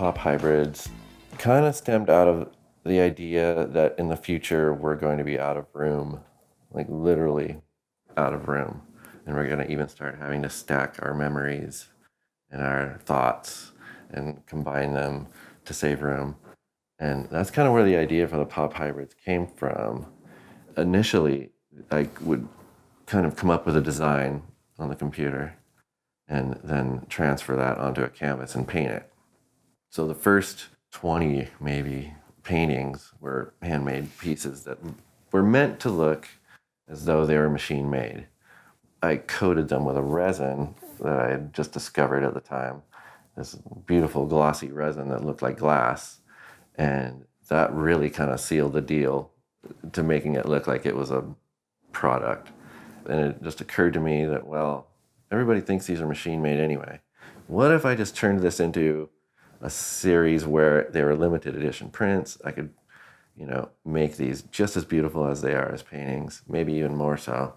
hybrids kind of stemmed out of the idea that in the future we're going to be out of room, like literally out of room. And we're going to even start having to stack our memories and our thoughts and combine them to save room. And that's kind of where the idea for the pop hybrids came from. Initially, I would kind of come up with a design on the computer and then transfer that onto a canvas and paint it. So the first 20 maybe paintings were handmade pieces that were meant to look as though they were machine made. I coated them with a resin that I had just discovered at the time, this beautiful glossy resin that looked like glass. And that really kind of sealed the deal to making it look like it was a product. And it just occurred to me that, well, everybody thinks these are machine made anyway. What if I just turned this into a series where they were limited edition prints? I could, you know, make these just as beautiful as they are as paintings, maybe even more so.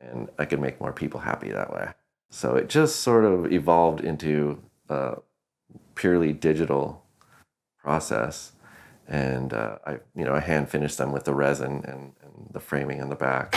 And I could make more people happy that way. So it just sort of evolved into a purely digital process. And uh, I, you know, I hand finished them with the resin and, and the framing in the back.